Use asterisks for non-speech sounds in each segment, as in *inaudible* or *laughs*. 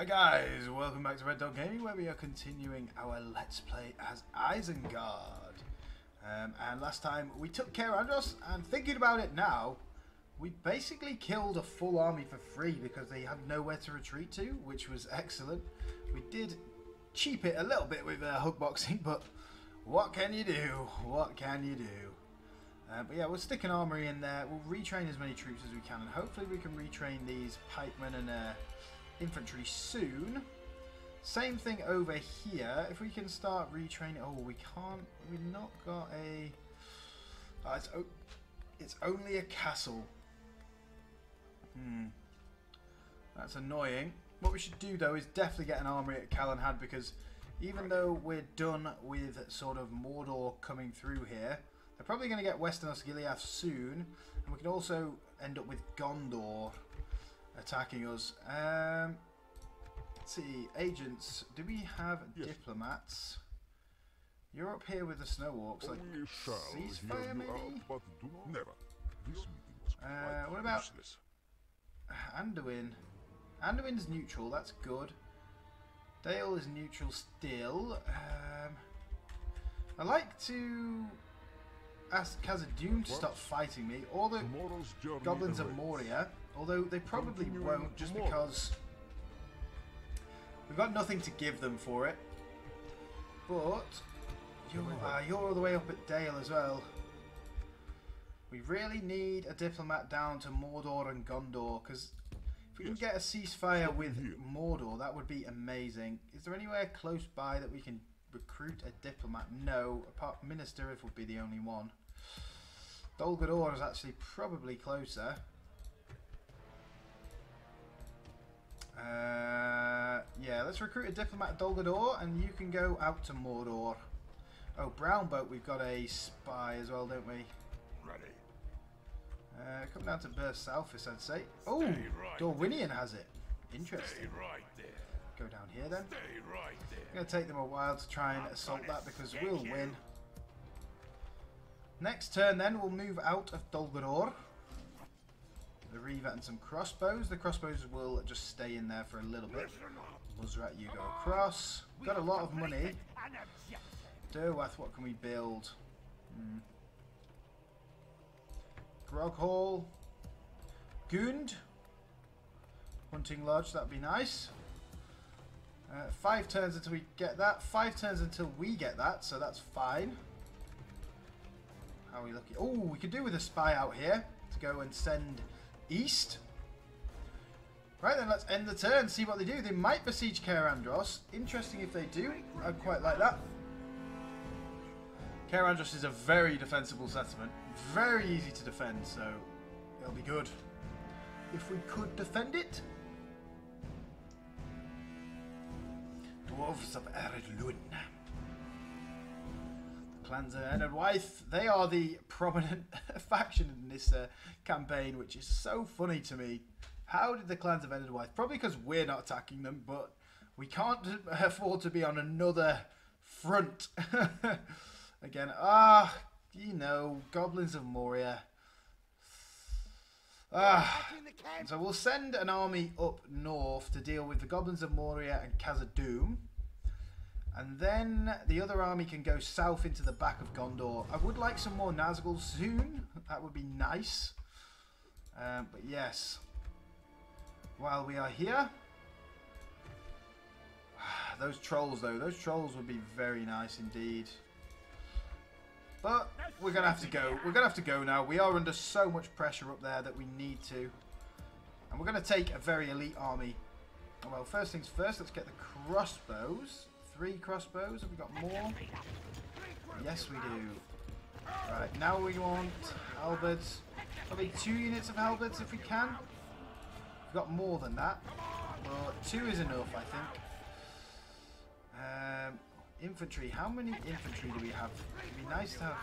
Hi guys, welcome back to Red Dog Gaming where we are continuing our Let's Play as Isengard. Um, and last time we took Cair Andros and thinking about it now, we basically killed a full army for free because they had nowhere to retreat to, which was excellent. We did cheap it a little bit with uh, hook boxing, *laughs* but what can you do? What can you do? Uh, but yeah, we'll stick an armory in there. We'll retrain as many troops as we can, and hopefully we can retrain these pikemen and uh, infantry soon. Same thing over here. If we can start retraining... Oh, we can't... We've not got a... Oh, it's, it's only a castle. Hmm. That's annoying. What we should do, though, is definitely get an armory at Calenhad, because even though we're done with sort of Mordor coming through here, they're probably going to get Western Osgiliath soon, and we can also end up with Gondor attacking us. Um, let's see, agents. Do we have yes. diplomats? You're up here with the snow orcs. Like ceasefire, maybe. Out, Never. This meeting was uh, what about useless. Anduin? Anduin's neutral. That's good. Dale is neutral still. Um, I like to ask Khazad-dûm to stop fighting me, or the Goblins of Moria, although they probably won't just because we've got nothing to give them for it. But you're, uh, you're all the way up at Dale as well. We really need a diplomat down to Mordor and Gondor because if we can get a ceasefire with Mordor, that would be amazing. Is there anywhere close by that we can recruit a diplomat? No, apart Minas Tirith would be the only one. Dol Guldur is actually probably closer. Uh, yeah, let's recruit a diplomat at Dol Guldur, and you can go out to Mordor. Oh, Brown Boat, we've got a spy as well, don't we? Ready. Uh, come down to Burst Southis, I'd say. Oh, right Dorwinion has it. Interesting. Right there. go down here then. Right I'm going to take them a while to try and assault that because we'll you. win. Next turn then, we'll move out of Dol Guldur. The Reaver and some crossbows. The crossbows will just stay in there for a little bit. Muzrat, you go across. Got a lot of money. Derwath, what can we build? Hmm. Grog Hall. Gund. Hunting Lodge, that'd be nice. Uh, five turns until we get that. Five turns until we get that, so that's fine. How are we looking? Oh, we could do with a spy out here to go and send east. Right then, let's end the turn, see what they do. They might besiege Cair Andros. Interesting if they do. I'd quite like that. Cair Andros is a very defensible settlement. Very easy to defend, so it'll be good. If we could defend it. Dwarves of Ered Clans and Eredwaith, they are the prominent *laughs* faction in this uh, campaign, which is so funny to me. How did the clans of Eredwaith? Probably because we're not attacking them, but we can't *laughs* afford to be on another front. *laughs* Again, ah, you know, Goblins of Moria. Ah, so we'll send an army up north to deal with the Goblins of Moria and Khazad-dûm. And then the other army can go south into the back of Gondor. I would like some more Nazgul soon. That would be nice. Um, but yes. While we are here. *sighs* Those trolls though. Those trolls would be very nice indeed. But we're going to have to go. We're going to have to go now. We are under so much pressure up there that we need to. And we're going to take a very elite army. Well, first things first, let's get the crossbows three crossbows? Have we got more? Yes, we do. Right, now we want halberds. Probably two units of halberds if we can. We've got more than that. But two is enough, I think. Um, infantry. How many infantry do we have? It'd be nice to have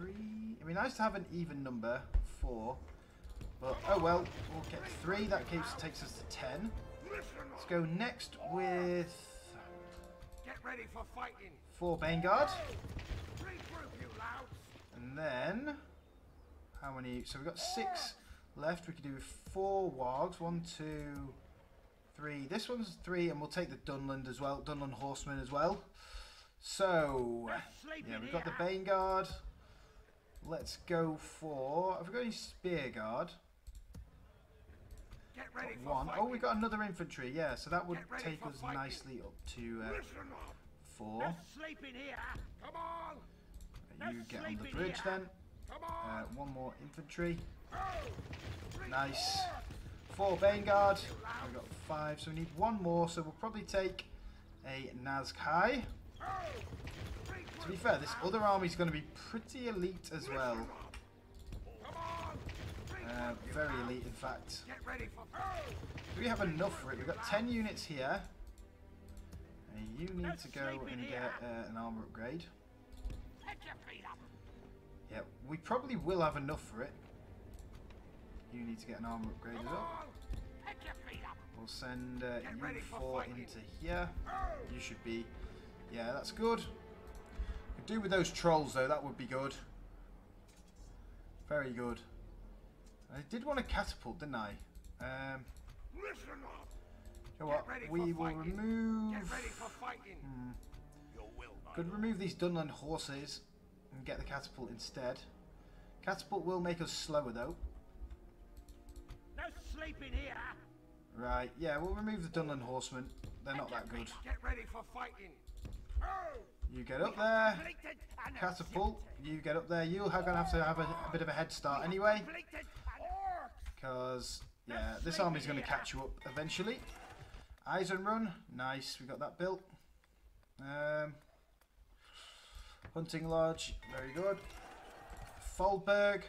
three. It'd be nice to have an even number. Four. But, oh well. We'll get three. That keeps, takes us to ten. Let's go next with ready for fighting. Four Vanguard. And then, how many? So we've got six left. We could do four wargs. One, two, three. This one's three, and we'll take the Dunland as well. Dunland Horseman as well. So, yeah, we've got the Bane Guard. Let's go for. Have we got any Spear Guard? Get ready for one. Oh, we got another infantry. Yeah, so that would take us nicely up to uh. Four. No sleeping here. Come on. no You get on the bridge here. then. Come Uh, one more infantry. Three Nice. Four Vanguard. We've got five, so we need one more. So we'll probably take a Nazkai. Go. To be fair, this other army's going to be pretty elite as well. On. Uh, very elite, in fact. Get ready for. Do we have enough for it? We've got 10 units here. You need to go and get uh, an armor upgrade. Pick your feet up. Yeah, we probably will have enough for it. You need to get an armor upgrade as well. on. Your feet up. We'll send uh, you four into here. You should be. Yeah, that's good. Could do with those trolls though. That would be good. Very good. I did want a catapult, didn't I? Um, Listen up. Get what? We will fighting. remove. Get ready for fighting. Hmm. Could remove these Dunland horses and get the catapult instead. Catapult will make us slower though. No sleeping here. Right, yeah, we'll remove the Dunland horsemen. They're not that good. Get ready for fighting. Go. You get up there. Catapult, you get up there. You're going to have to have a, a bit of a head start anyway. Completed an orc. Because, yeah, this army's going to catch you up eventually. Eisenrun, nice, we got that built. Um, Hunting Lodge, very good. Foldberg.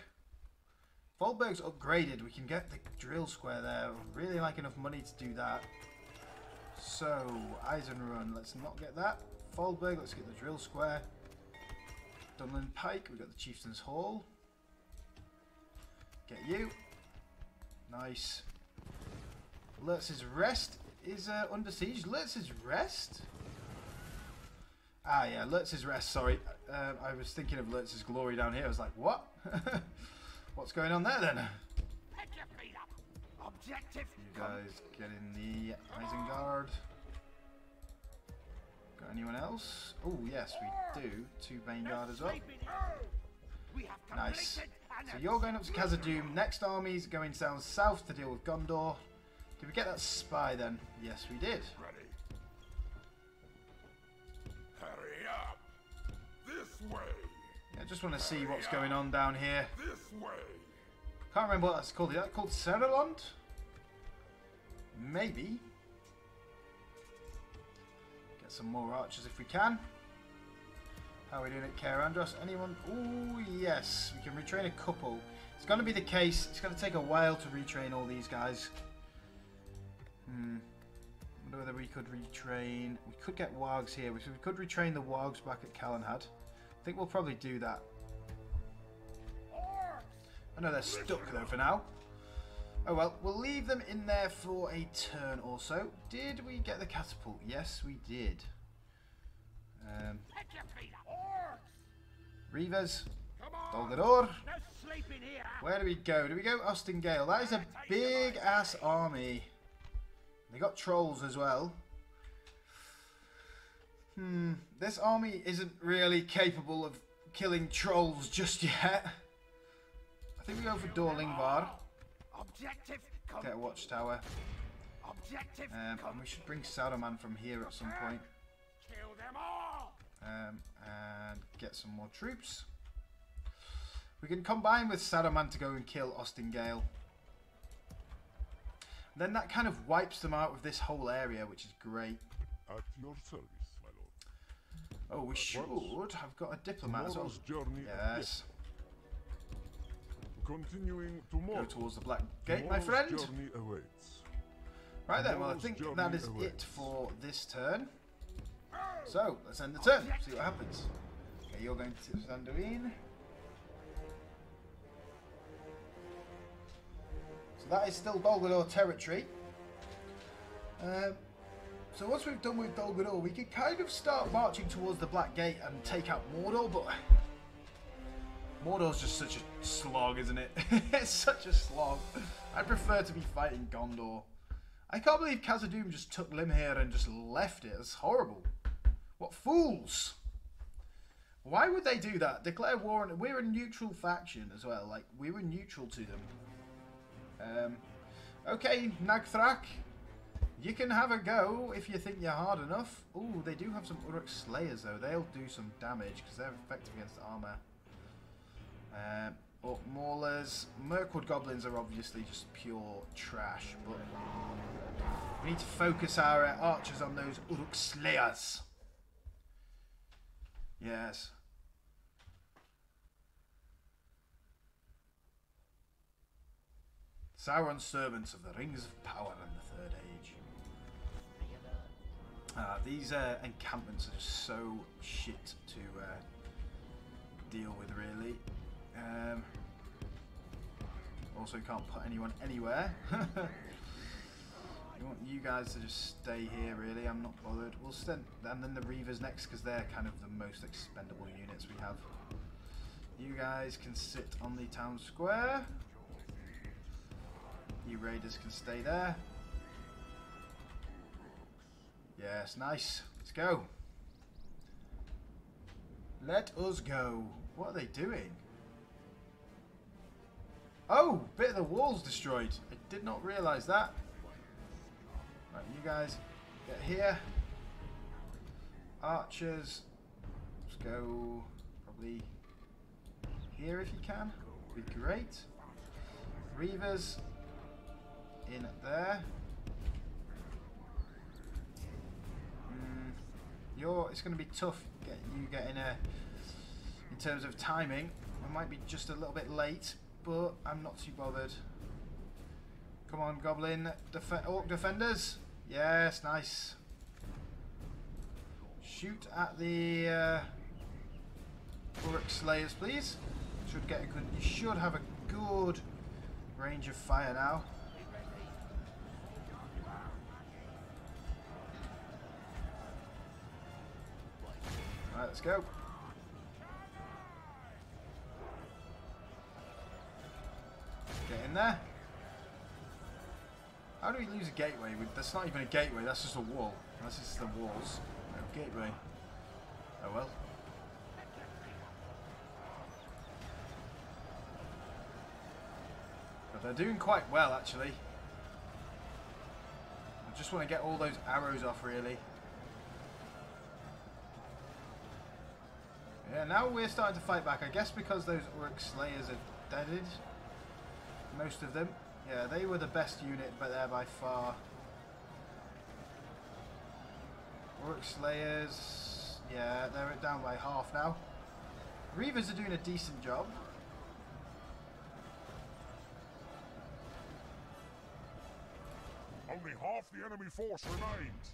Foldberg's upgraded, we can get the drill square there. Really like enough money to do that. So, Eisenrun, let's not get that. Foldberg, let's get the drill square. Dunland Pike, we got the Chieftain's Hall. Get you. Nice. Lurtz's Rest is uh, under siege. Lurtz's Rest? Ah, yeah, Lurtz's Rest, sorry. Um, I was thinking of Lurtz's Glory down here. I was like, what? *laughs* What's going on there then? Pick your feet up. Objective. You guys get in the Isengard. Got anyone else? Oh, yes, we do. Two Vanguard as well. Nice. So you're going up to Khazad-dûm. Next army's going down south to deal with Gondor. Did we get that spy then? Yes, we did. Ready. Hurry up. This way. I just want to see what's going on down here. This way. Can't remember what that's called. Is that called Seralond? Maybe. Get some more archers if we can. How are we doing at Cair Andros? Anyone? Oh yes, we can retrain a couple. It's going to be the case. It's going to take a while to retrain all these guys. Hmm. wonder whether we could retrain. We could get wargs here. We could retrain the wargs back at Calenhad. I think we'll probably do that. I know they're stuck though for now. Oh well, we'll leave them in there for a turn or so. Did we get the catapult? Yes, we did. Um. Reavers. Dol Guldur. Where do we go? Do we go Austin Gale? That is a big ass army. They got trolls as well. Hmm, this army isn't really capable of killing trolls just yet. I think we go for Dorlingvar. Objective. Get a watchtower. Objective. Um, and we should bring Saruman from here at some point. Kill them all. Um, and get some more troops. We can combine with Saruman to go and kill Austin Gale. Then that kind of wipes them out of this whole area, which is great. At your service, my lord. Oh, we should have got a diplomat as well. Journey. Yes. Continuing Go towards the Black Gate, my friend. journey awaits. Right then, well, I think that is it for this turn. So, let's end the turn, see what happens. Okay, you're going to Sandoine. That is still Dol Guldur territory. Um, so once we've done with Dol Guldur, we can kind of start marching towards the Black Gate and take out Mordor, but Mordor's just such a slog, isn't it? *laughs* it's such a slog. I prefer to be fighting Gondor. I can't believe Khazad-dûm just took Limhir and just left it. It's horrible. What fools! Why would they do that? Declare war on... We're a neutral faction as well. Like, we were neutral to them. Um, okay, Nagthrak. You can have a go if you think you're hard enough. Ooh, they do have some Uruk Slayers though. They'll do some damage because they're effective against armor. Um, but Maulers, Mirkwood Goblins are obviously just pure trash, but we need to focus our uh, archers on those Uruk Slayers. Yes. Sauron's servants of the Rings of Power and the Third Age. Uh, these uh, encampments are just so shit to uh, deal with, really. Um, also, can't put anyone anywhere. *laughs* I want you guys to just stay here, really. I'm not bothered. We'll send, and then the Reavers next because they're kind of the most expendable units we have. You guys can sit on the town square. You raiders can stay there. Yes, nice. Let's go. Let us go. What are they doing? Oh, bit of the walls destroyed. I did not realise that. Right, you guys get here. Archers. Let's go probably here if you can. Be great. Reavers in there. Mm, you're, it's going to be tough getting you getting a, in terms of timing. I might be just a little bit late, but I'm not too bothered. Come on, Goblin def Orc Defenders. Yes, nice. Shoot at the uh, Uruk Slayers, please. Should get a good. You should have a good range of fire now. Right, let's go. Get in there. How do we lose a gateway? That's not even a gateway, that's just a wall. That's just the walls. No gateway. Oh well. But they're doing quite well actually. I just want to get all those arrows off really. Yeah, now we're starting to fight back. I guess because those Uruk Slayers are deaded. Most of them. Yeah, they were the best unit but they're by far. Uruk Slayers, yeah, they're down by half now. Reavers are doing a decent job. Only half the enemy force remains.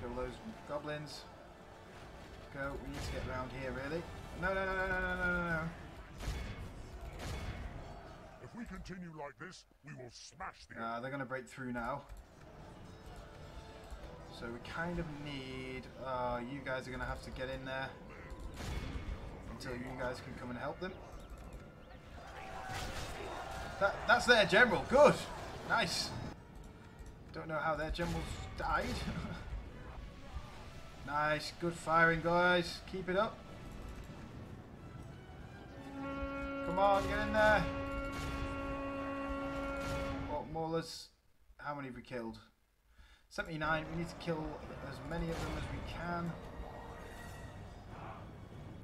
Kill those goblins. Go, we need to get around here really. No, no, no, no, no, no, no, no. If we continue like this, we will smash the Uh, they're going to break through now. So we kind of need... Uh, you guys are going to have to get in there until you guys can come and help them. That, that's their general. Good. Nice. Don't know how their generals died. *laughs* nice. Good firing, guys. Keep it up. Come on, get in there. What Maulers? How many have we killed? 79. We need to kill as many of them as we can.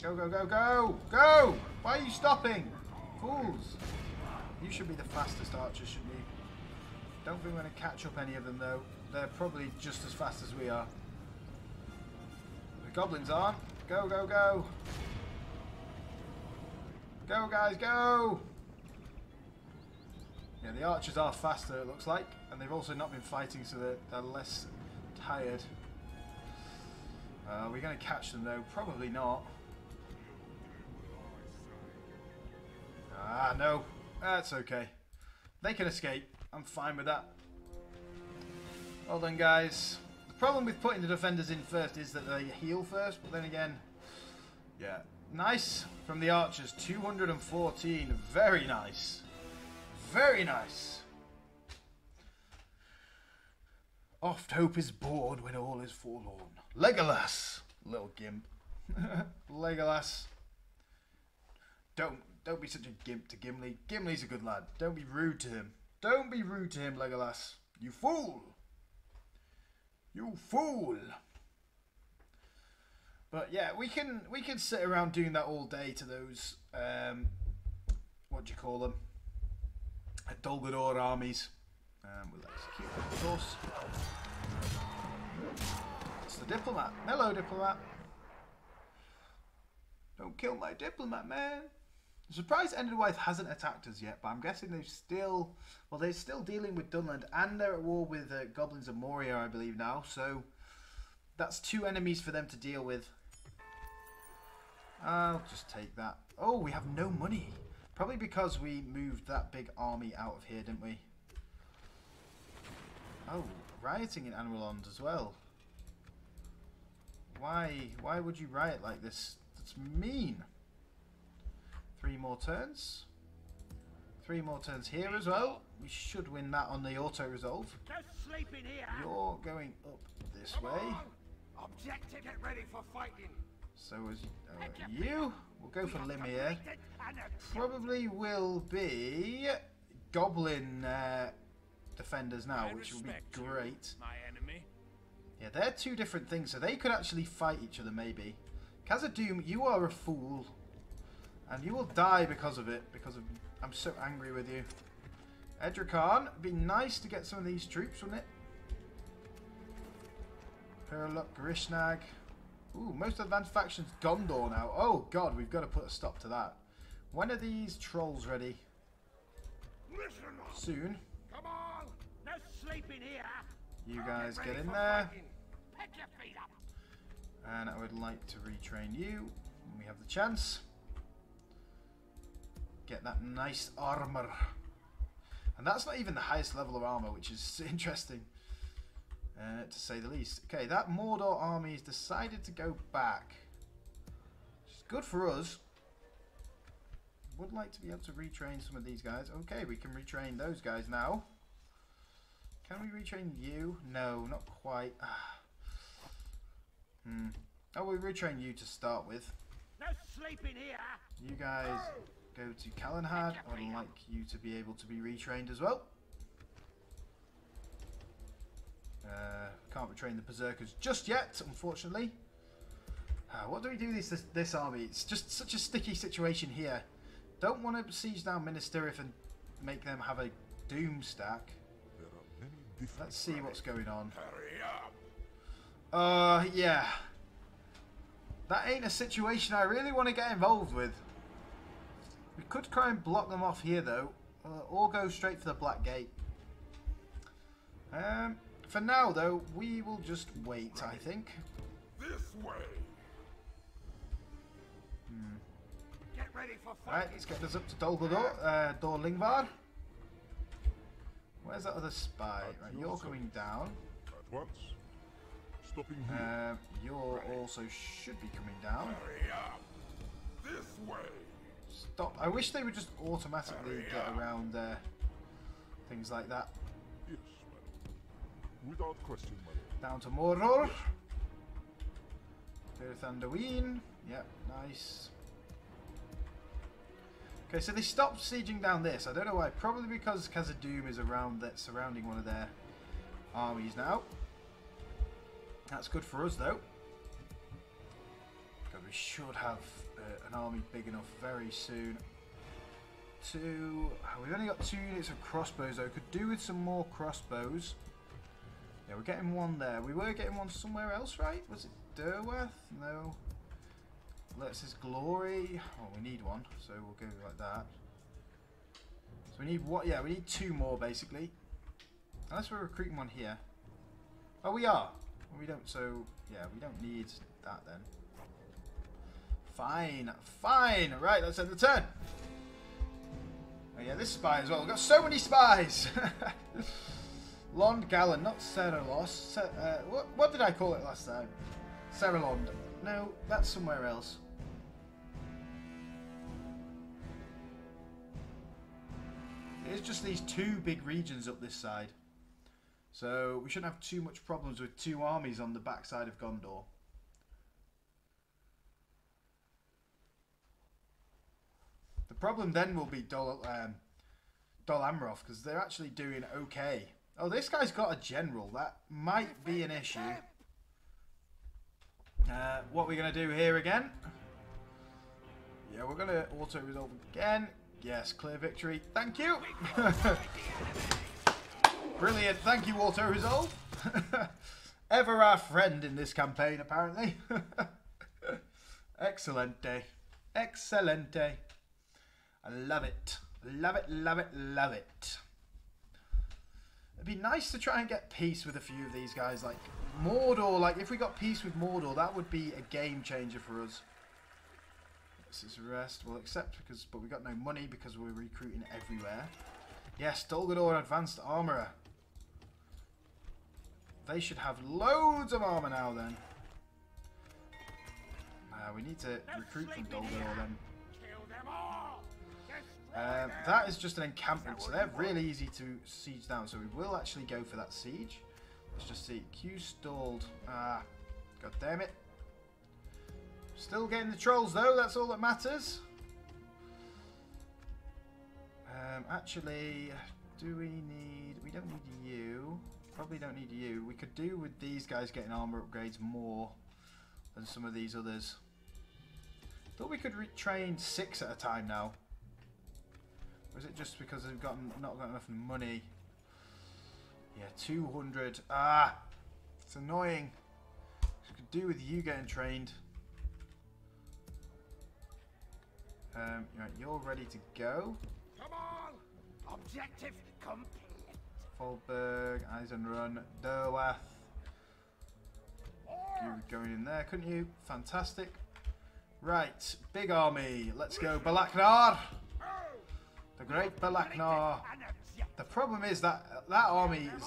Go, go, go, go! Go! Why are you stopping? Fools! You should be the fastest archer, shouldn't you? Don't think we're going to catch up any of them, though. They're probably just as fast as we are. The goblins aren't. Go, go, go! Go, guys, go! Yeah, the archers are faster, it looks like. And they've also not been fighting, so they're, they're less tired. Uh, are we going to catch them, though? Probably not. Ah, no. That's okay. They can escape. I'm fine with that. Well done, guys. The problem with putting the defenders in first is that they heal first, but then again... Yeah. Nice from the archers. 214. Very nice. Very nice. Oft hope is born when all is forlorn. Legolas, little gimp. *laughs* Legolas. Don't don't be such a gimp to Gimli. Gimli's a good lad. Don't be rude to him. Don't be rude to him, Legolas. You fool. You fool. But yeah, we can we can sit around doing that all day to those um, what do you call them? Dol Guldur armies. Um, we'll execute, them, of course. It's the diplomat. Hello, diplomat. Don't kill my diplomat, man. I'm surprised hasn't attacked us yet, but I'm guessing they've still, well, they're still dealing with Dunland, and they're at war with uh, Goblins of Moria, I believe now. So that's two enemies for them to deal with. I'll just take that. Oh, we have no money. Probably because we moved that big army out of here, didn't we? Oh, rioting in Anrelond as well. Why? Why would you riot like this? That's mean. Three more turns. Three more turns here as well. We should win that on the auto resolve. Here. You're going up this Come way. on. Objective. Get ready for fighting. So is uh, you. We'll go for and a- Probably will be Goblin uh, defenders now, which will be great. My enemy. Yeah, they're two different things, so they could actually fight each other maybe. Khazad-dûm, you are a fool. And you will die because of it, because of I'm so angry with you. Edric-Khan, it'd be nice to get some of these troops, wouldn't it? Perluk, Grishnag. Ooh, most advanced factions Gondor now. Oh god, we've got to put a stop to that. When are these trolls ready? Soon. Come on. No sleeping here. You guys get in there. Pick your feet up. And I would like to retrain you when we have the chance. Get that nice armor. And that's not even the highest level of armor, which is *laughs* interesting, uh, to say the least. Okay, that Mordor army has decided to go back. Which is good for us. Would like to be able to retrain some of these guys. Okay, we can retrain those guys now. Can we retrain you? No, not quite. Ah. Hmm. Oh, we retrain you to start with. No sleeping here. You guys go to Calenhad. I would like you to be able to be retrained as well. Uh, can't retrain the Berserkers just yet, unfortunately. Uh, what do we do this, this this army? It's just such a sticky situation here. Don't want to siege down Minas Tirith and make them have a doom stack. There are many different Let's see what's going on. Hurry up! Uh, yeah. That ain't a situation I really want to get involved with. We could try and block them off here, though, uh, or go straight for the Black Gate. Um, for now, though, we will just wait, I think. This way! Get ready for Alright, fighting. let's get us up to Dol Guldur, uh, Dor Lingvar. Where's that other spy? Right, you're coming down. At once. Stopping here. Um, you're also should be coming down. Hurry up! This way! Stop. I wish they would just automatically get around uh, things like that. Yes, madam. Without question, madam. Down to Mordor. Dirth Anduin. Yep, nice. Okay, so they stopped sieging down this. I don't know why. Probably because Khazad-dûm is around that surrounding one of their armies now. That's good for us though. God, we should have uh, an army big enough very soon. To we've only got two units of crossbows though. Could do with some more crossbows. Yeah, we're getting one there. We were getting one somewhere else, right? Was it Derworth? No. Let's his glory. Oh, we need one, so we'll go like that. So we need what? Yeah, we need two more basically. Unless we're recruiting one here. Oh, we are. Well, we don't. So yeah, we don't need that then. Fine, fine. Right, let's end the turn. Oh yeah, this spy as well. We've got so many spies. *laughs* Lond Gallen, not Seralos. Se- uh, what, what did I call it last time? Seralond. No, that's somewhere else. It's just these two big regions up this side. So we shouldn't have too much problems with two armies on the backside of Gondor. Problem then will be Dol, um, Dol Amroth because they're actually doing okay. Oh, this guy's got a general. That might be an issue. Uh, what we're going to do here again? Yeah, we're going to auto-resolve again. Yes, clear victory. Thank you. *laughs* Brilliant. Thank you, auto-resolve. *laughs* Ever our friend in this campaign, apparently. *laughs* Excelente. Excelente. I love it. Love it, love it, love it. It'd be nice to try and get peace with a few of these guys. Like Mordor, like if we got peace with Mordor, that would be a game changer for us. This is rest. We'll accept because, but we got no money because we're recruiting everywhere. Yes, Dol Guldur Advanced Armourer. They should have loads of armor now then. Uh, we need to recruit from Dol Guldur then. Um, that is just an encampment, so they're really easy to siege down. So we will actually go for that siege. Let's just see. Q stalled. Ah, god damn it. Still getting the trolls though. That's all that matters. Um, actually, do we need? We don't need you. Probably don't need you. We could do with these guys getting armor upgrades more than some of these others. Thought we could retrain six at a time now. Or is it just because they've got not got enough money? Yeah, 200. Ah! It's annoying. Could do with you getting trained. Um, right, you're ready to go. Come on! Objective complete. Folberg, Eisenrun, Derwath. You were going in there, couldn't you? Fantastic. Right, big army. Let's go, Balaknar. The great Balaknar. The problem is that that army is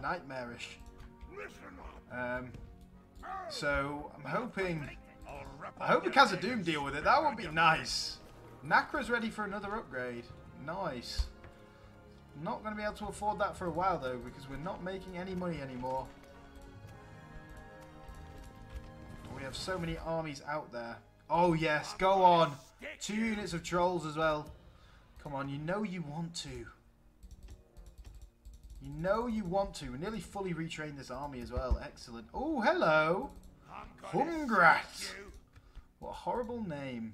nightmarish. Um, so I'm hoping. I hope the Khazad-dûm deal with it. That would be nice. Nakra's ready for another upgrade. Nice. Not going to be able to afford that for a while though, because we're not making any money anymore. We have so many armies out there. Oh yes, go on. Two units of trolls as well. Come on, you know you want to. You know you want to. We nearly fully retrained this army as well. Excellent. Oh, hello. Hungrat. What a horrible name.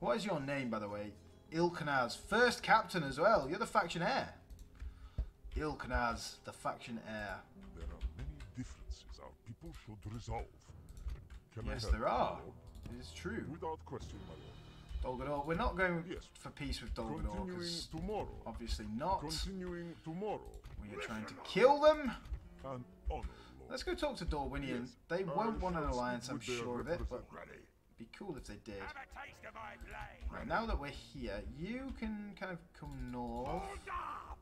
What is your name, by the way? Ilknaz. First captain as well. You're the faction heir. Ilknaz, the faction heir. There are many differences our people should resolve. Can Yes, there are. It is true. Without question, my lord. Dol Guldur. We're not going Yes. for peace with Dol Guldur Continuing because tomorrow. obviously not. Continuing tomorrow. We are trying to kill them. An honor. Let's go talk to Dorwinion. Yes. They won't want an alliance, I'm sure of it, but representative. it'd be cool if they did. Have a taste of my blade. Right, now that we're here, you can kind of come north. Hold up!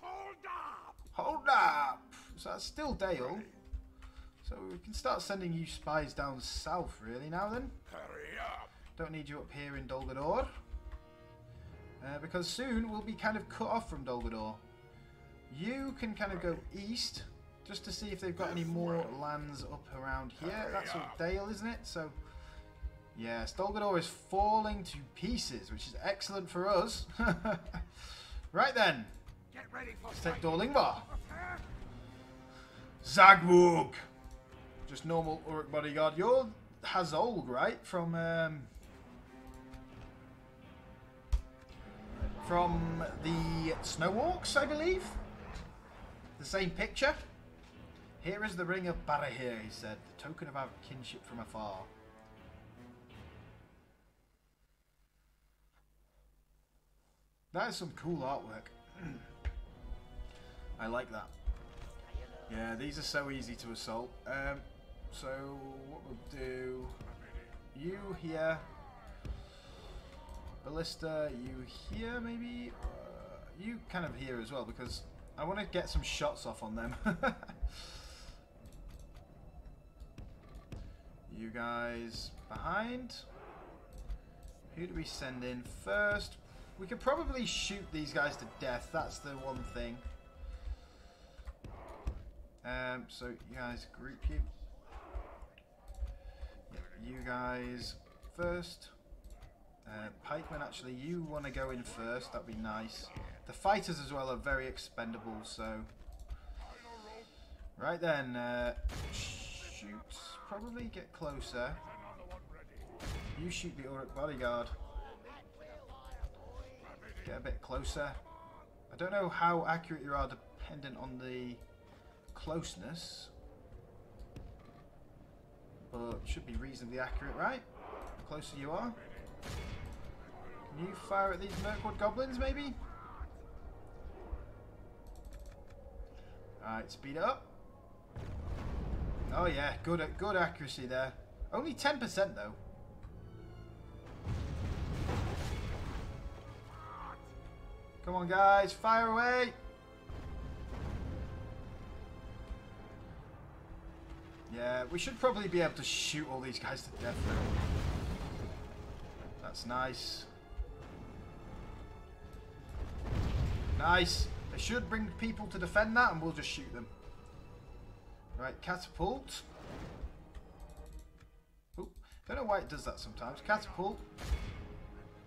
Hold up! Hold up! So that's still Dale. So we can start sending you spies down south, really, now then. Hurry up! Don't need you up here in Dol Guldur. Uh, because soon we'll be kind of cut off from Dol Guldur. You can kind of go east, just to see if they've got any more lands up around here. That's up Dale, isn't it? So, yes, Dol Guldur is falling to pieces, which is excellent for us. *laughs* right then, Get ready for let's take. Dorlingbar. Zagwug! Just normal Uruk bodyguard. You're Hazolg, right? From, um... From the Snowwalks, I believe? The same picture? Here is the ring of Barahir, he said, the token of our kinship from afar. That is some cool artwork. *clears throat* I like that. Yeah, these are so easy to assault. Um, so what we'll do, you here, Ballista, you here maybe, uh, you kind of here as well because I want to get some shots off on them. *laughs* you guys behind. Who do we send in first? We could probably shoot these guys to death. That's the one thing. Um, so you guys group you. Yeah, you guys first. Uh, pikemen, actually, you want to go in first. That'd be nice. The fighters as well are very expendable, so. Right then, uh, shoot. Probably get closer. You shoot the Uruk bodyguard. Get a bit closer. I don't know how accurate you are dependent on the closeness. But should be reasonably accurate, right? The closer you are. Can you fire at these Mirkwood goblins, maybe? Alright, speed up. Oh yeah, good good accuracy there. Only 10% though. Come on guys, fire away! Yeah, we should probably be able to shoot all these guys to death though. That's nice. Nice. They should bring people to defend that and we'll just shoot them. Right, catapult. Don't know why it does that sometimes. Catapult.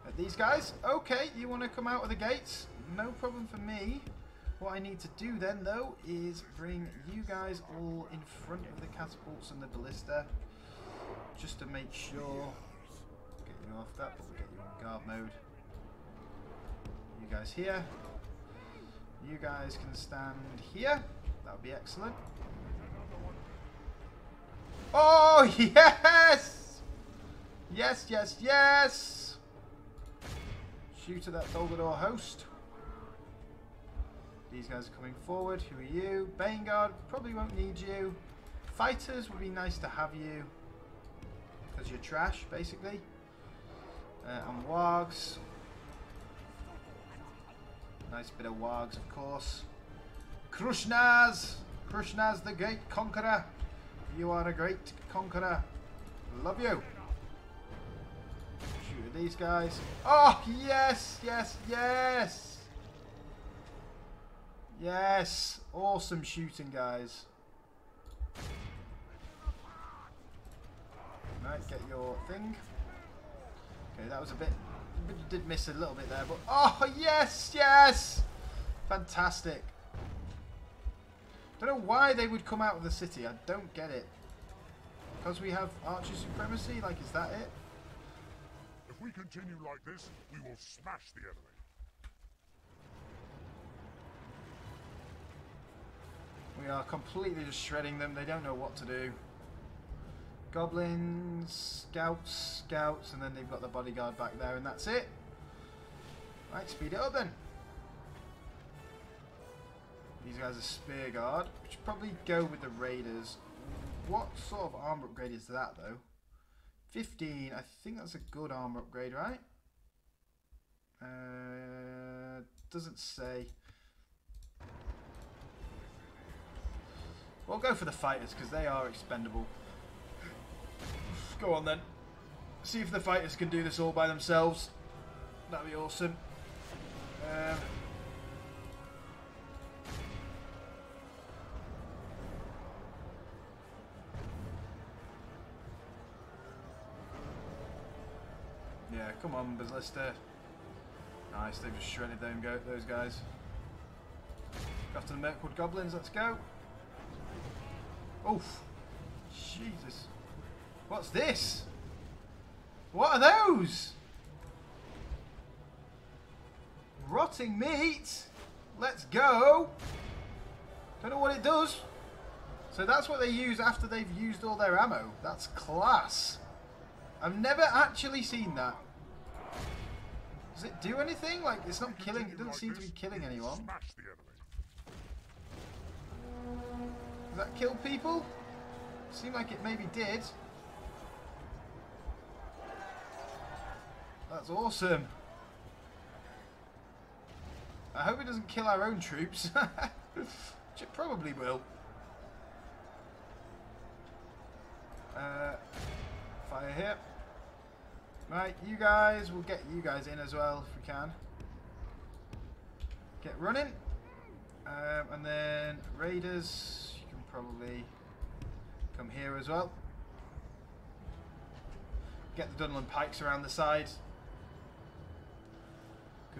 At these guys. Okay, you want to come out of the gates? No problem for me. What I need to do then, though, is bring you guys all in front of the catapults and the ballista. Just to make sure. You off that, we'll get you on guard mode. You guys here. You guys can stand here. That would be excellent. Oh, *laughs* yes! Yes, yes, yes! Shoot at that Dol Guldur host. These guys are coming forward. Who are you? Baneguard, probably won't need you. Fighters would be nice to have you. Because you're trash, basically. Uh, and Wargs. Nice bit of Wargs, of course. Krushnaz! Krushnaz the Great Conqueror. You are a great conqueror. Love you. Shoot these guys. Oh, yes, yes, yes. Yes. Awesome shooting, guys. Right, get your thing. Okay, that was a bit... Did miss a little bit there, but... Oh, yes, yes! Fantastic. Don't know why they would come out of the city. I don't get it. Because we have archer supremacy? Like, is that it? If we continue like this, we will smash the enemy. We are completely just shredding them. They don't know what to do. Goblins, scouts, scouts, and then they've got the bodyguard back there, and that's it. Right, speed it up then. These guys are spear guard. We should probably go with the raiders. What sort of armor upgrade is that though? 15. I think that's a good armor upgrade, right? Uh, doesn't say. We'll go for the fighters because they are expendable. Go on then. See if the fighters can do this all by themselves. That'd be awesome. Um, yeah, come on, Ballista. Nice, they've just shredded them, go, those guys. After the Mirkwood Goblins, let's go. Oof. Jesus. What's this? What are those? Rotting meat? Let's go. Don't know what it does. So that's what they use after they've used all their ammo. That's class. I've never actually seen that. Does it do anything? Like, it's not killing, it doesn't seem to be killing anyone. Does that kill people? Seemed like it maybe did. That's awesome. I hope it doesn't kill our own troops. *laughs* Which it probably will. Uh, fire here. Right, you guys, we'll get you guys in as well if we can. Get running. Um, and then raiders, you can probably come here as well. Get the Dunlin pikes around the side.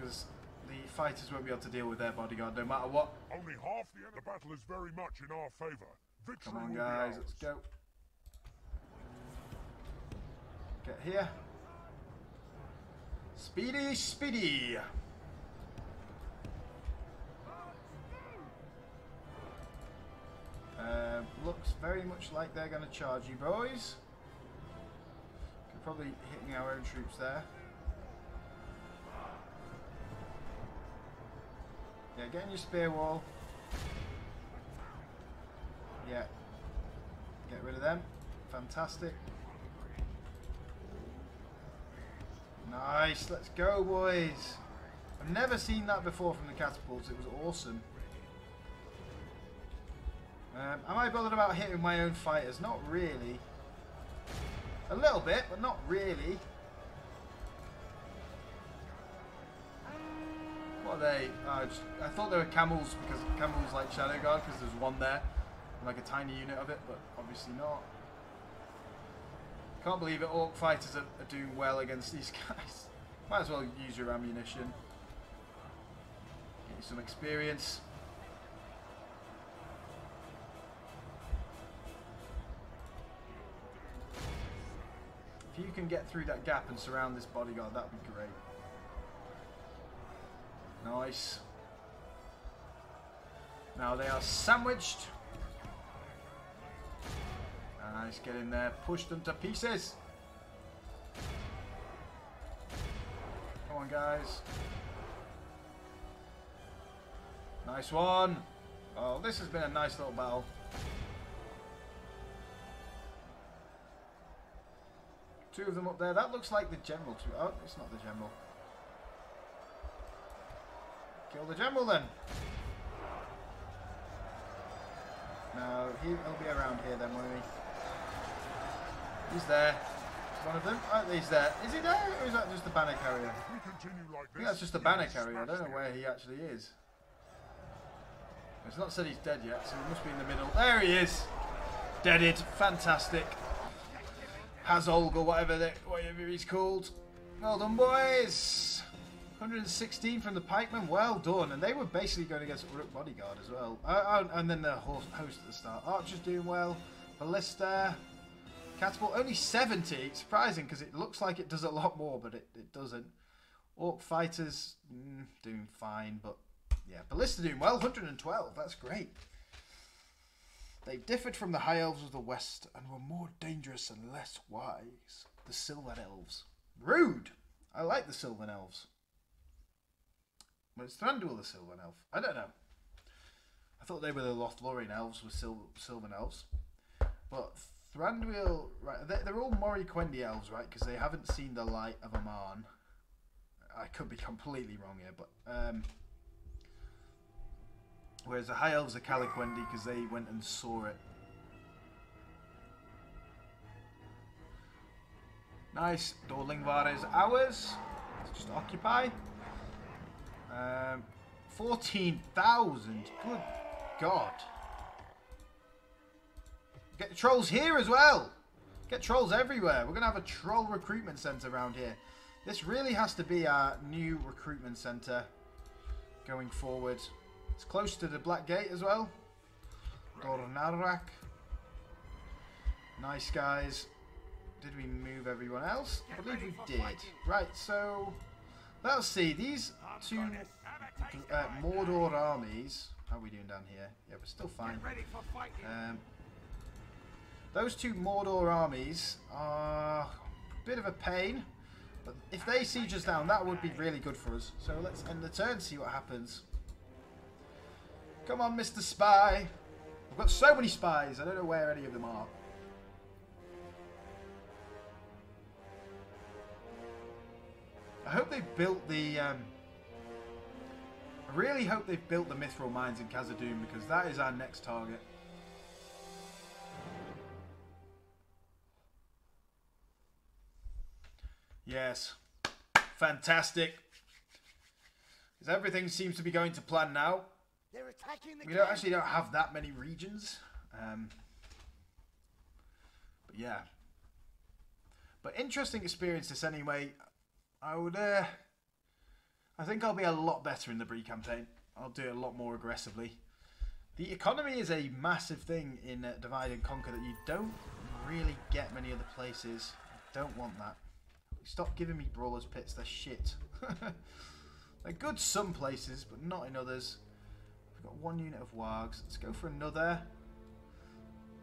Because the fighters won't be able to deal with their bodyguard no matter what. Only half the end of the battle is very much in our favor. Victory Come on, guys, let's go. Get here. Speedy, speedy. Um, looks very much like they're going to charge you, boys. Could probably hitting our own troops there. Yeah, get in your spear wall. Yeah. Get rid of them. Fantastic. Nice. Let's go, boys. I've never seen that before from the catapults. It was awesome. Um, am I bothered about hitting my own fighters? Not really. A little bit, but not really. They? Oh, I thought they were camels because camels like Shadow Guard because there's one there, like a tiny unit of it, but obviously not. Can't believe it. Orc fighters are, are doing well against these *laughs* guys. Might as well use your ammunition. Get you some experience. If you can get through that gap and surround this bodyguard, that'd be great. Nice. Now they are sandwiched. Nice, get in there. Push them to pieces. Come on, guys. Nice one. Oh, this has been a nice little battle. Two of them up there. That looks like the general. Too. Oh, it's not the general. Kill the general then. No, he, he'll be around here then, won't he? He's there. One of them. Oh, he's there. Is he there, or is that just the banner carrier? If we continue like I this, think that's just a we banner carrier. I don't know where he actually is. It's not said he's dead yet, so he must be in the middle. There he is. Deaded. Fantastic. Hazolg or whatever, whatever he's called. Well done, boys. 116 from the pikemen. Well done. And they were basically going against Uruk Bodyguard as well. Uh, oh, and then the horse, host at the start. Archer's doing well. Ballista. Catapult only 70. Surprising because it looks like it does a lot more, but it, it doesn't. Orc fighters mm, doing fine, but yeah, Ballista doing well. 112. That's great. They differed from the High Elves of the West and were more dangerous and less wise. The Sylvan Elves. Rude! I like the Sylvan Elves. It's Thranduil the Sylvan Elf. I don't know. I thought they were the Lothlorien Elves with Sil- Sylvan Elves. But Thranduil, right, they're, they're all Moriquendi Elves, right? Because they haven't seen the light of Aman. I could be *laughs* completely wrong here, but um, whereas the High Elves are Calaquendi because they went and saw it. Nice. Dorlingvar is ours. Let's just occupy. Um, 14,000. Good God. Get trolls here as well. Get trolls everywhere. We're going to have a troll recruitment centre around here. This really has to be our new recruitment centre going forward. It's close to the Black Gate as well. Dornarak. Nice guys. Did we move everyone else? I believe we did. Right, so let's see. These two uh, Mordor armies. How are we doing down here? Yeah, we're still fine. Um, those two Mordor armies are a bit of a pain, but if they siege us down, that would be really good for us. So let's end the turn, see what happens. Come on, Mr. Spy. I've got so many spies, I don't know where any of them are. I hope they've built the. Um, I really hope they've built the Mithril mines in Khazad-dûm because that is our next target. Yes. Fantastic. Because everything seems to be going to plan now. They're attacking the We don't actually don't have that many regions. Um, but yeah. But interesting experience this anyway. I would, uh, I think I'll be a lot better in the Brie campaign. I'll do it a lot more aggressively. The economy is a massive thing in uh, Divide and Conquer that you don't really get many other places. I don't want that. Stop giving me Brawler's Pits, they're shit. *laughs* they're good some places, but not in others. We've got one unit of Wargs. Let's go for another.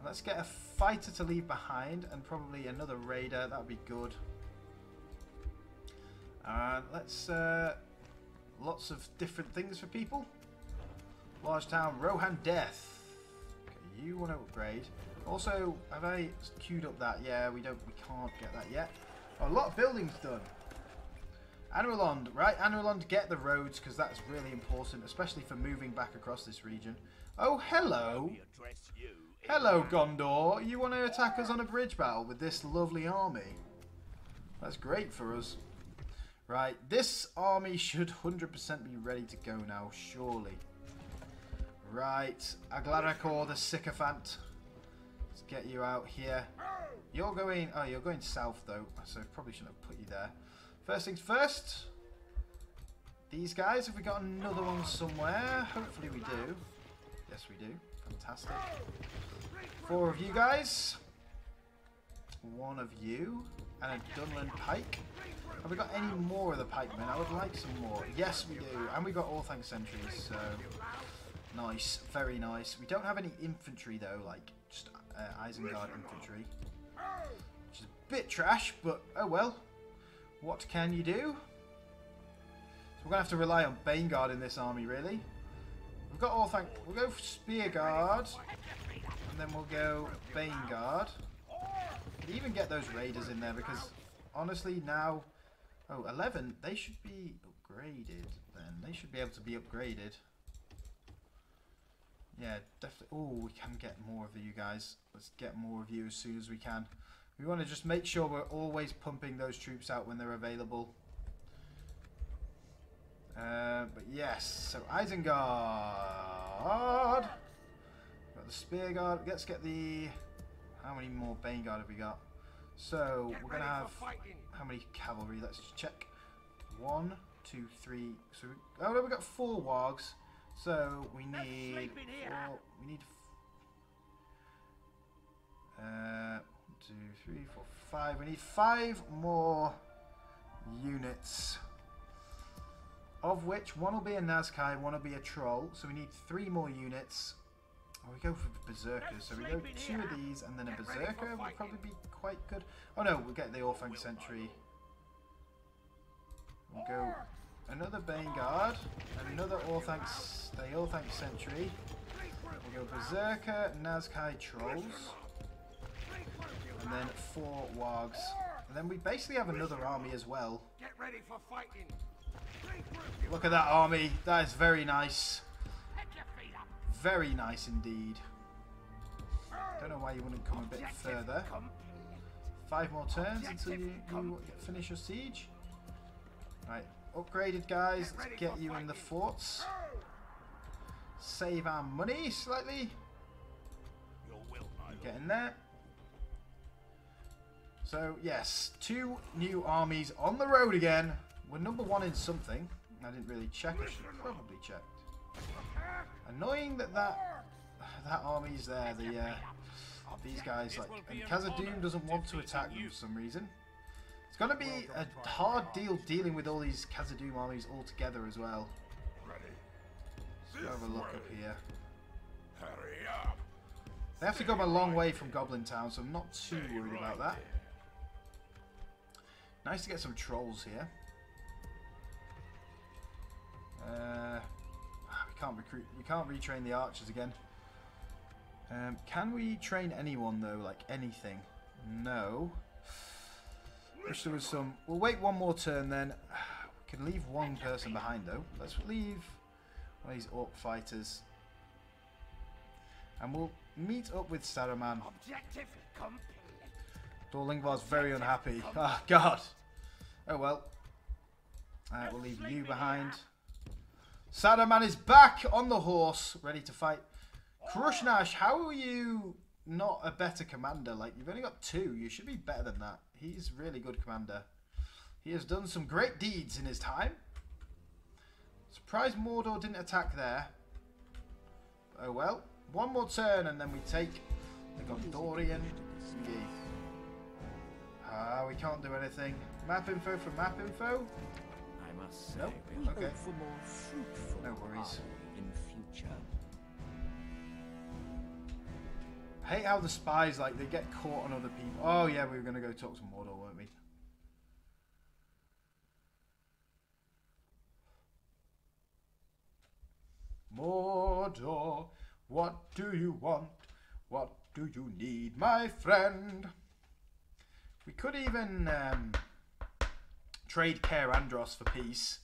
Let's get a fighter to leave behind and probably another raider. That would be good. And let's... Uh, lots of different things for people. Large town, Rohan Death. Okay, you want to upgrade. Also, have I queued up that? Yeah, we don't. We can't get that yet. Oh, a lot of buildings done. Anurland, right? Anurland, get the roads because that's really important, especially for moving back across this region. Oh, hello. We address you. Hello, Gondor. You want to attack us on a bridge battle with this lovely army? That's great for us. Right, this army should 100% be ready to go now, surely. Right, Aglarakor the Sycophant. Let's get you out here. You're going... Oh, you're going south, though, so probably shouldn't have put you there. First things first. These guys, have we got another one somewhere? Hopefully we do. Yes, we do. Fantastic. Four of you guys. One of you. And a Dunland Pike. Have we got any more of the pikemen? I would like some more. Yes, we do. And we got Orthanc sentries, so... Nice. Very nice. We don't have any infantry, though, like just uh, Isengard infantry. Which is a bit trash, but oh well. What can you do? So we're going to have to rely on Baneguard in this army, really. We've got Orthanc... We'll go Spear Guard. And then we'll go Baneguard. Could even get those Raiders in there, because honestly, now... Oh, 11. They should be upgraded, then. They should be able to be upgraded. Yeah, definitely. Oh, we can get more of you guys. Let's get more of you as soon as we can. We want to just make sure we're always pumping those troops out when they're available. Uh, but yes, so Isengard. Got the Spear Guard. Let's get the... How many more Bane Guard have we got? So, Get we're going to have... How many cavalry? Let's just check. One, two, three. So, we, oh no, we got four wargs. So we need four. We need. f- Uh, one, two, three, four, five. We need five more units. Of which one will be a Nazkai, one will be a troll. So we need three more units. We go for the berserkers. So we go two of these, and then a Get ready for berserker would probably be quite good. Oh no, we'll get the Orthanc Sentry. We'll go another Bane Guard, another Orthanc, the Orthanc Sentry. We'll go Berserker, Nazkai Trolls, and then four Wargs. And then we basically have another army as well. Get ready for fighting. Look at that army. That is very nice. Very nice indeed. Don't know why you wouldn't come a bit further. Five more turns until you, you finish your siege. Right, upgraded guys. Get Let's get you in the forts. Save our money slightly. Your will, my lord. Get in there. So yes, two new armies on the road again. We're number one in something. I didn't really check. I should probably checked. Annoying that that that army's there. The uh, these guys like and Khazad-dûm doesn't want to attack them for some reason. It's gonna be a hard deal dealing with all these Khazad-dûm armies all together as well. Ready. Let's have a look up here. Hurry up. They have to go a long way from Goblin Town, so I'm not too worried about that. Nice to get some trolls here. Uh, can't recruit. We can't retrain the archers again. Um, can we train anyone though? Like anything? No. Wish there was some. We'll wait one more turn then. We can leave one person behind though. Let's leave one of these orc fighters. And we'll meet up with Saruman. Objective complete. Dorlingvar's very unhappy. Oh, *laughs* God. Oh, well. Uh, we'll leave you behind. Saruman is back on the horse, ready to fight. Krushnash, how are you not a better commander? Like, you've only got two. You should be better than that. He's really good commander. He has done some great deeds in his time. Surprised Mordor didn't attack there. Oh well. One more turn and then we take the Gondorian. Ah, we can't do anything. Map info for map info. Must say, Nope. we Okay. for more fruitful No worries. in future. I hate how the spies like they get caught on other people. Oh yeah, we were gonna go talk to Mordor, weren't we? Mordor, what do you want? What do you need, my friend? We could even um, trade Cair Andros for peace,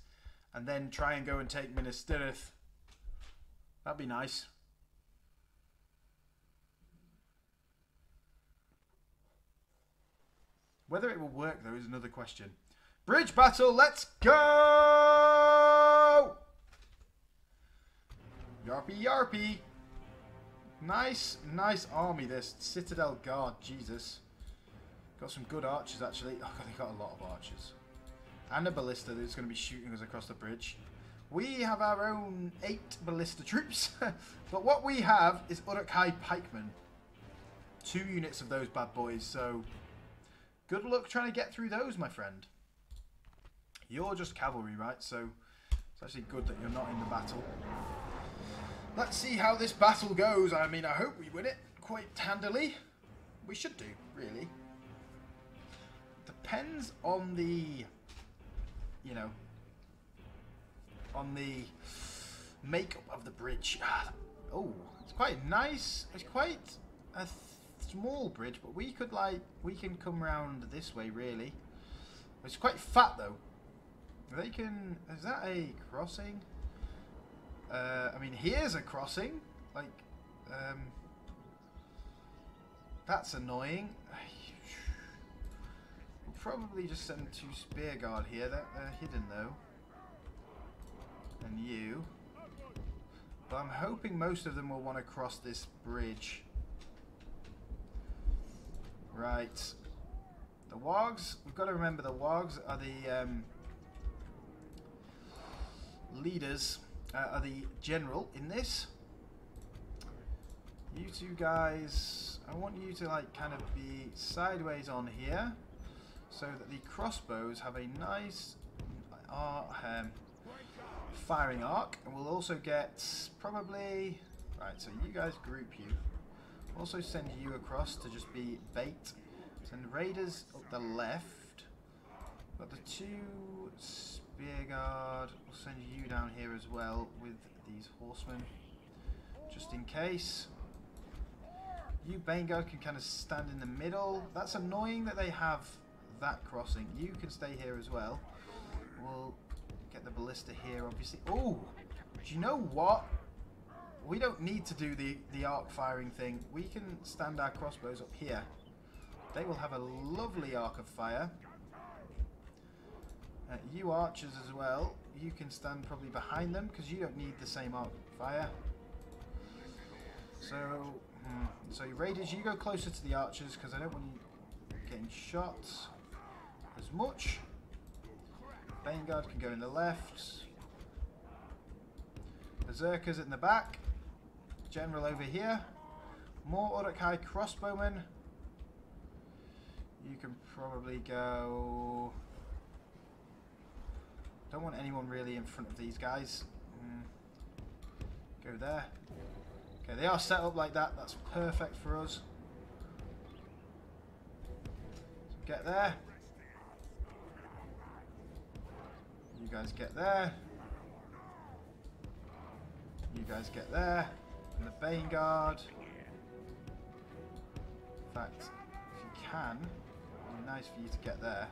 and then try and go and take Minas Tirith. That'd be nice. Whether it will work though is another question. Bridge battle, let's go! Yarpy yarpy. Nice, nice army this. Citadel Guard, Jesus. Got some good archers actually. Oh god, they got a lot of archers. And a ballista that's going to be shooting us across the bridge. We have our own eight ballista troops. *laughs* but what we have is Uruk-hai pikemen. Two units of those bad boys, so Good luck trying to get through those, my friend. You're just cavalry, right? So it's actually good that you're not in the battle. Let's see how this battle goes. I mean, I hope we win it quite handily. We should do, really. Depends on the, you know, on the makeup of the bridge. *sighs* Oh, it's quite nice. It's quite a small bridge, but we could like we can come round this way really. It's quite fat though. They can. Is that a crossing? Uh, I mean, here's a crossing. Like, um, that's annoying. *sighs* Probably just send two spear guard here. They're, they're hidden though. And you. But I'm hoping most of them will want to cross this bridge. Right. The Wargs, we've got to remember the Wargs are the um, leaders, uh, are the general in this. You two guys, I want you to like kind of be sideways on here so that the crossbows have a nice uh, um, firing arc and we'll also get probably, right so you guys group you. Also send you across to just be bait. Send raiders up the left. Got the two spear guard. We'll send you down here as well with these horsemen. Just in case. You Guard can kind of stand in the middle. That's annoying that they have that crossing. You can stay here as well. We'll get the ballista here obviously. Oh! Do you know what? We don't need to do the, the arc firing thing. We can stand our crossbows up here. They will have a lovely arc of fire. Uh, you archers as well. You can stand probably behind them because you don't need the same arc fire. So, hmm, so raiders, you go closer to the archers because I don't want you getting shot as much. Vanguard can go in the left. Berserkers in the back. General over here. More Uruk-hai crossbowmen. You can probably go... Don't want anyone really in front of these guys. Mm. Go there. Okay, they are set up like that. That's perfect for us. So get there. You guys get there. You guys get there. And the Bane Guard. In fact, if you can, it'd be nice for you to get there.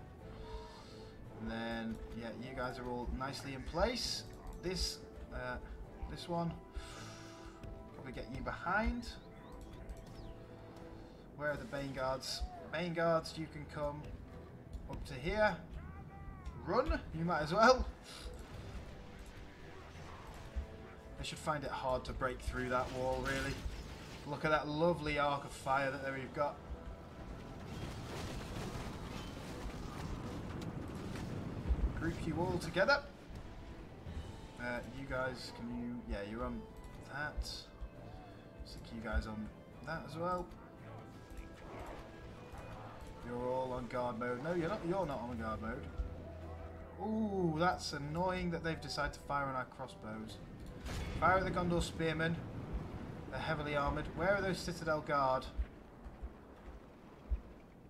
And then, yeah, you guys are all nicely in place. This, uh, this one, probably get you behind. Where are the Bane Guards? Bane Guards, you can come up to here. Run, you might as well. They should find it hard to break through that wall, really. Look at that lovely arc of fire that we've got. Group you all together. Uh, you guys, can you... Yeah, you're on that. Stick you guys on that as well. You're all on guard mode. No, you're not. You're not on guard mode. Ooh, that's annoying that they've decided to fire on our crossbows. Fire at the Gondor spearmen. They're heavily armoured. Where are those Citadel Guard?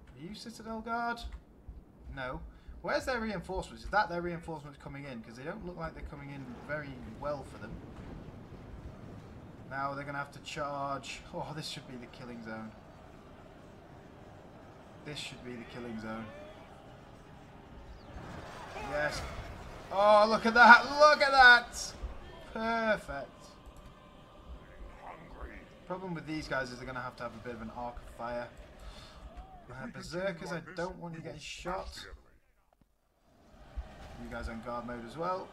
Are you Citadel Guard? No. Where's their reinforcements? Is that their reinforcements coming in? Because they don't look like they're coming in very well for them. Now they're going to have to charge. Oh, this should be the killing zone. This should be the killing zone. Yes. Oh, look at that! Look at that! Perfect. Problem with these guys is they're going to have to have a bit of an arc of fire. Uh, berserkers, I don't want you getting shot. You guys on guard mode as well.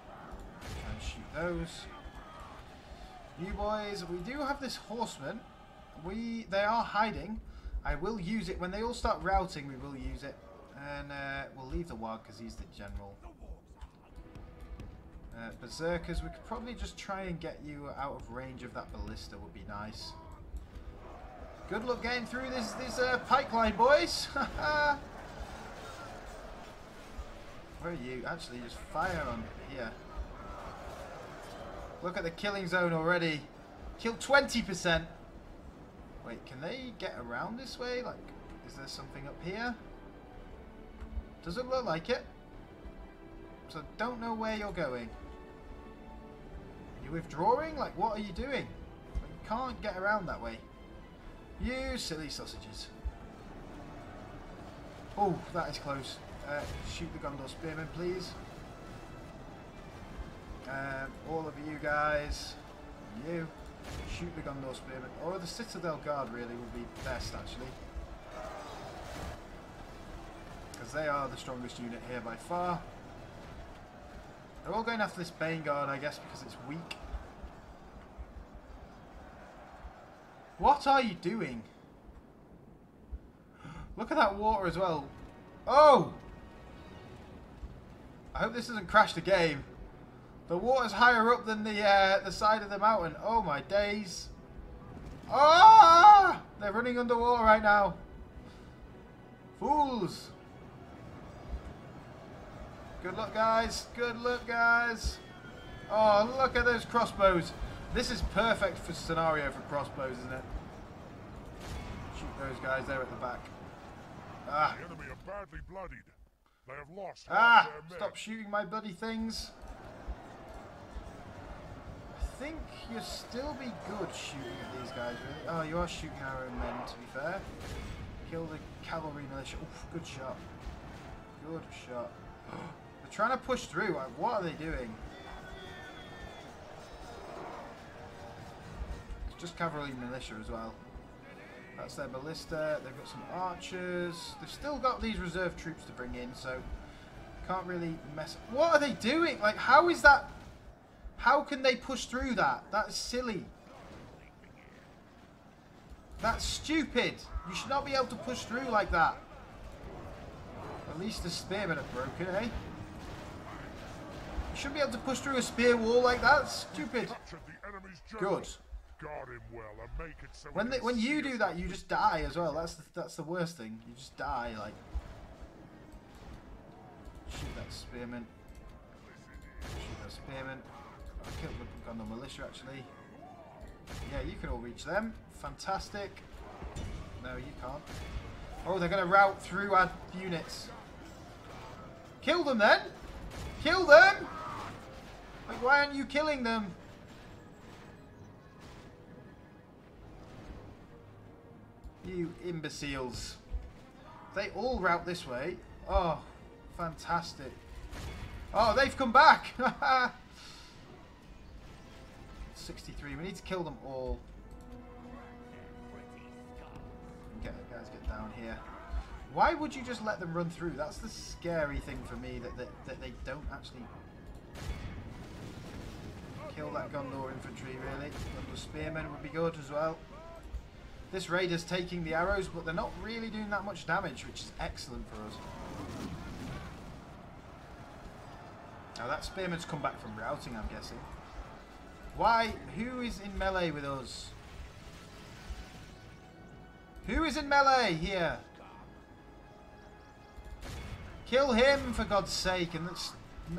Try and shoot those. You boys, we do have this horseman. We they are hiding. I will use it when they all start routing. We will use it, and uh, we'll leave the wag because he's the general. Uh, berserkers, we could probably just try and get you out of range of that ballista. Would be nice. Good luck getting through this this uh, pipeline, boys. *laughs* Where are you? Actually, just fire on here. Look at the killing zone already. Killed 20%. Wait, can they get around this way? Like, is there something up here? Doesn't look like it. So don't know where you're going. You withdrawing? Like, what are you doing? You can't get around that way. You silly sausages. Oh, that is close. Uh, shoot the Gondor Spearmen, please. Um, all of you guys, you, shoot the Gondor Spearmen. Or the Citadel Guard really would be best, actually. Because they are the strongest unit here by far. They're all going after this Bane Guard, I guess, because it's weak. What are you doing? *gasps* Look at that water as well. Oh! I hope this doesn't crash the game. The water's higher up than the uh, the side of the mountain. Oh my days. Ah! They're running underwater right now. Fools. Good luck, guys. Good luck, guys. Oh, look at those crossbows. This is perfect for scenario for crossbows, isn't it? Shoot those guys there at the back. Ah. The enemy are badly bloodied. They have lost Ah! half their men. Stop shooting my bloody things. I think you'll still be good shooting at these guys, really. Oh, you are shooting our own men, to be fair. Kill the cavalry militia. Oof, good shot. Good shot. *gasps* They're trying to push through. Like, What are they doing? It's just cavalry militia as well. That's their ballista. They've got some archers. They've still got these reserve troops to bring in, so can't really mess. What are they doing? Like, how is that? How can they push through that? That's silly. That's stupid. You should not be able to push through like that. At least the spearmen are broken, eh? You shouldn't be able to push through a spear wall like that. Stupid. Captured the enemy's general. Good. Guard him well and make it so When they, when you do that, you just die as well. That's the, that's the worst thing. You just die. Like shoot that spearman. Shoot that spearman. I killed the Gondor militia actually. Yeah, you can all reach them. Fantastic. No, you can't. Oh, they're gonna route through our units. Kill them then. Kill them. Like, why aren't you killing them? You imbeciles. They all route this way. Oh, fantastic. Oh, they've come back! *laughs* 63. We need to kill them all. Get, guys, get down here. Why would you just let them run through? That's the scary thing for me, that, that, that they don't actually kill that Gondor infantry, really. Gondor spearmen would be good as well. This raider's taking the arrows, but they're not really doing that much damage, which is excellent for us. Now that spearman's come back from routing, I'm guessing. Why? Who is in melee with us? Who is in melee here? Kill him for God's sake, and let's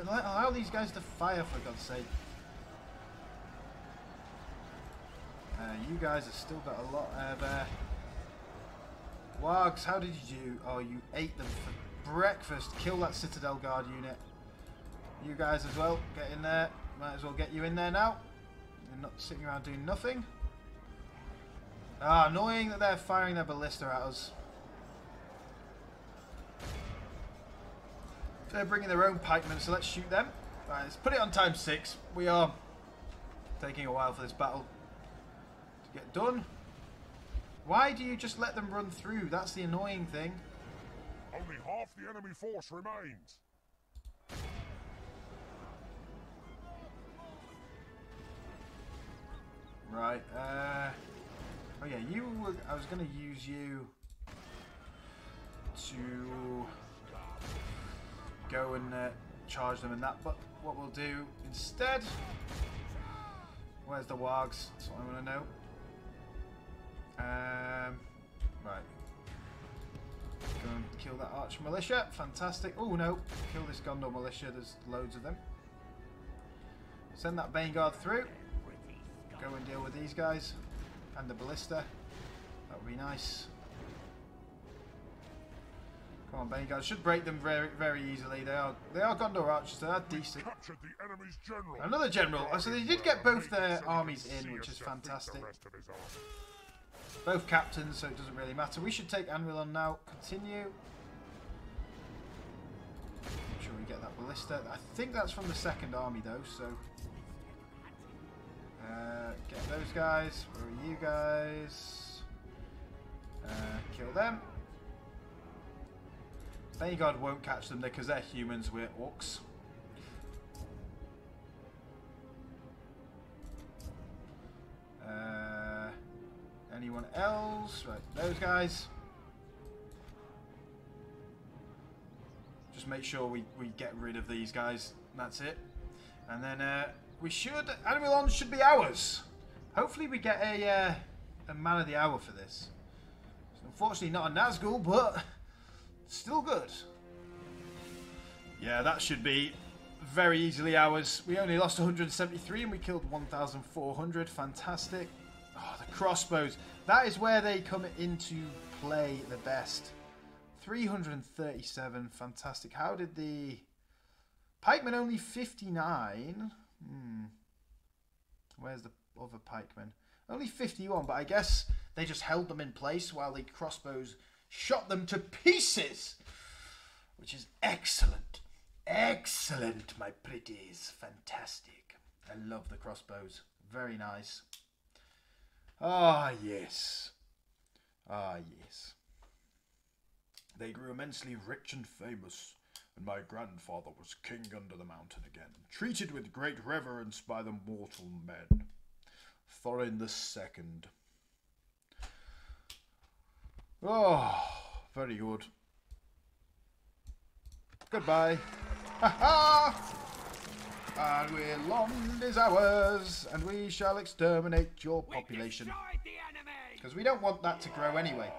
allow these guys to fire for God's sake. Uh, you guys have still got a lot of uh, Wags, How did you do? Oh, you ate them for breakfast. Kill that Citadel Guard unit. You guys as well. Get in there. Might as well get you in there now. You're not sitting around doing nothing. Ah, annoying that they're firing their ballista at us. They're bringing their own pikemen, so let's shoot them. Right, let's put it on time six. We are taking a while for this battle get done. Why do you just let them run through? That's the annoying thing. Only half the enemy force remains. Right, uh... Oh yeah, you were... I was going to use you to go and uh, charge them and that, but what we'll do instead... Where's the wargs? That's what I want to know. Um, right. Go and kill that arch militia. Fantastic. Oh no, kill this Gondor militia. There's loads of them. Send that Bane Guard through. Go and deal with these guys and the ballista. That would be nice. Come on, Bane Guard. Should break them very, very easily. They are, they are Gondor archers. They are decent. Captured the enemy's general. Another general. Oh, so they did get both their armies in, which is See us defeat the fantastic. Both captains, so it doesn't really matter. We should take Anvil on now. Continue. Make sure we get that ballista. I think that's from the second army though, so... Uh, get those guys. Where are you guys? Uh, kill them. Vanguard won't catch them because they're humans, we're orcs. Uh, anyone else? Right, those guys. Just make sure we, we get rid of these guys. That's it. And then uh, we should... Animalon should be ours. Hopefully we get a, uh, a man of the hour for this. It's unfortunately not a Nazgul, but still good. Yeah, that should be very easily ours. We only lost 173 and we killed 1,400. Fantastic. Crossbows. That is where they come into play the best. 337. Fantastic. How did the... Pikeman only 59. Hmm. Where's the other pikemen? Only 51, but I guess they just held them in place while the crossbows shot them to pieces. Which is excellent. Excellent, my pretties. Fantastic. I love the crossbows. Very nice. Ah, yes. Ah, yes. They grew immensely rich and famous, and my grandfather was king under the mountain again, treated with great reverence by the mortal men. Thorin the Second. Oh, very good. Goodbye. Ha ha! And Wirlond is ours, and we shall exterminate your population. Because we don't want that to grow anyway.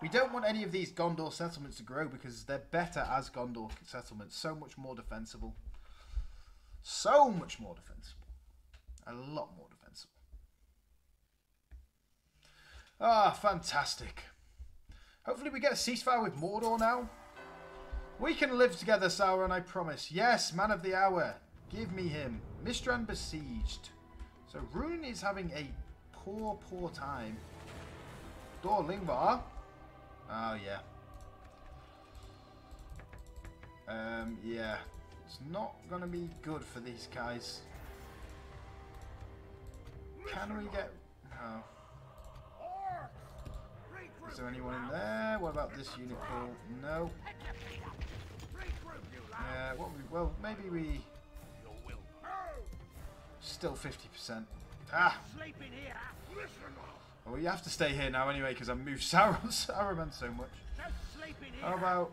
We don't want any of these Gondor settlements to grow because they're better as Gondor settlements. So much more defensible. So much more defensible. A lot more defensible. Ah, fantastic. Hopefully we get a ceasefire with Mordor now. We can live together, Sauron, I promise. Yes, man of the hour. Give me him. Mistran besieged. So Rhûn is having a poor, poor time. Dor Lingvar. Oh, yeah. Um, yeah. It's not going to be good for these guys. Can we get... Oh. Is there anyone in there? What about this unit pool? No. Yeah, what we... Well, maybe we... Still 50%. Ah! Well, you have to stay here now anyway because I've moved *laughs* Sauron, Saruman so much. How about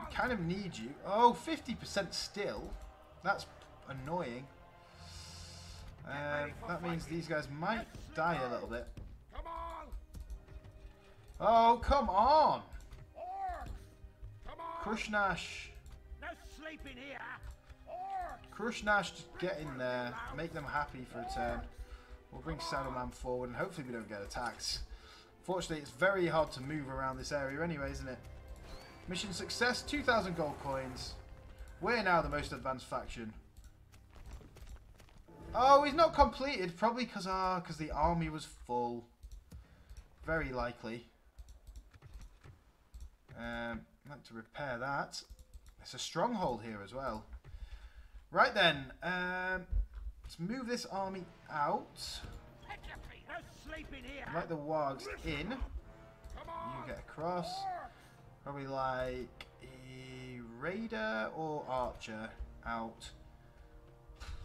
on. kind of need you? Oh, 50% still. That's annoying. Um, that means these guys might die a little bit. Oh, come on! Krishnash. No sleeping here. Orcs. Krishnash, just get in there. Make them happy for a turn. We'll bring Saruman forward and hopefully we don't get attacked. Fortunately, it's very hard to move around this area anyway, isn't it? Mission success, 2,000 gold coins. We're now the most advanced faction. Oh, he's not completed. Probably because ah, because the army was full. Very likely. Um, like to repair that. It's a stronghold here as well. Right then, um, let's move this army out. Pick your feet. No sleeping here. Let the wargs in. You get across. Probably like a raider or archer out.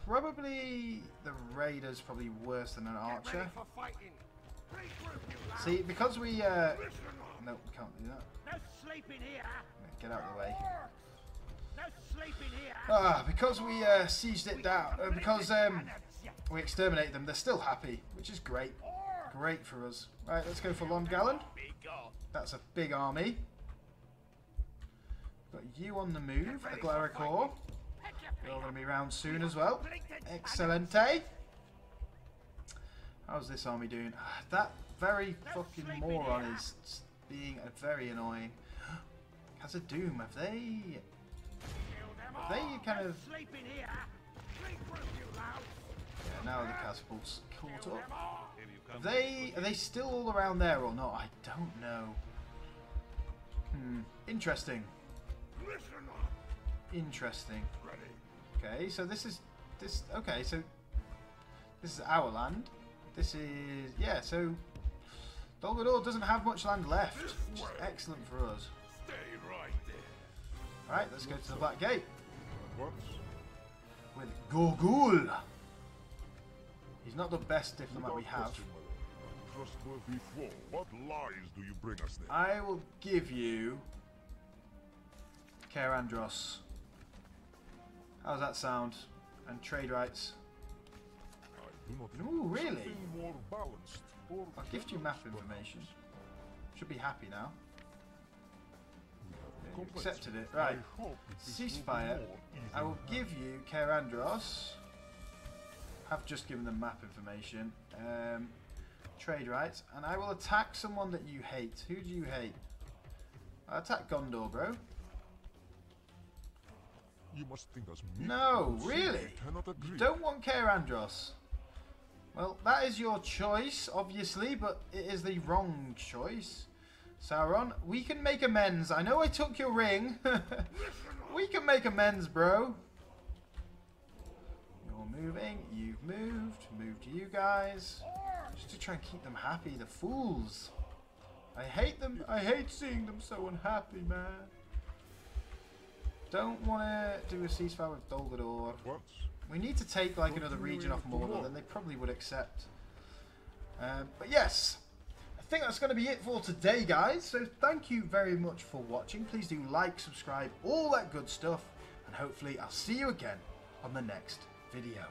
Probably the raider's probably worse than an archer. ready for fighting. Regroup, you lads. See, because we uh, no, we can't do that. No sleeping here. Get out of the way. Ah, because we uh, sieged it down, uh, because um, we exterminated them, they're still happy, which is great. Great for us. Right, let's go for gone. That's a big army. Got you on the move, the Glaricore. Pick your They're all going to be round soon as well. Excelente. How's this army doing? Ah, That very fucking moron is being very annoying. *gasps* Khazad-dûm, have they... Kill they all. kind No of- sleeping here. Regroup, you lads. Yeah, now the catapults caught up. Are they are they still all around there or not? I don't know. Hmm. Interesting. Interesting. Okay, so this is this. Okay, so this is our land. This is yeah. So Dol Guldur doesn't have much land left, which is excellent for us. Stay right. All right, let's go to the Black Gate with Gorgul. He's not the best diplomat we have. question, my lord, Trustworthy foe, what lies do you bring us there? I will give you Cair Andros. How's that sound? And trade rights. Ooh, really? more balanced or I'll gift you map information. Should be happy now. Accepted it. Right. I hope it is Ceasefire. I will give you Cair Andros. Have just given them map information. Um, trade rights. And I will attack someone that you hate. Who do you hate? I attack Gondor, bro. You must think as me. No, really? we Cannot agree. You don't want Cair Andros. Well, that is your choice, obviously, but it is the wrong choice. Sauron, we can make amends. I know I took your ring. *laughs* we can make amends, bro. You're moving. You've moved. Moved you guys. Just to try and keep them happy. The fools. I hate them. I hate seeing them so unhappy, man. Don't want to do a ceasefire with Dol Guldur. Once, We need to take like another region off Mordor, then they probably would accept. Um, but yes, think that's going to be it for today, guys. So thank you very much for watching. Please do like, subscribe, all that good stuff, and hopefully I'll see you again on the next video.